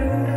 Amen.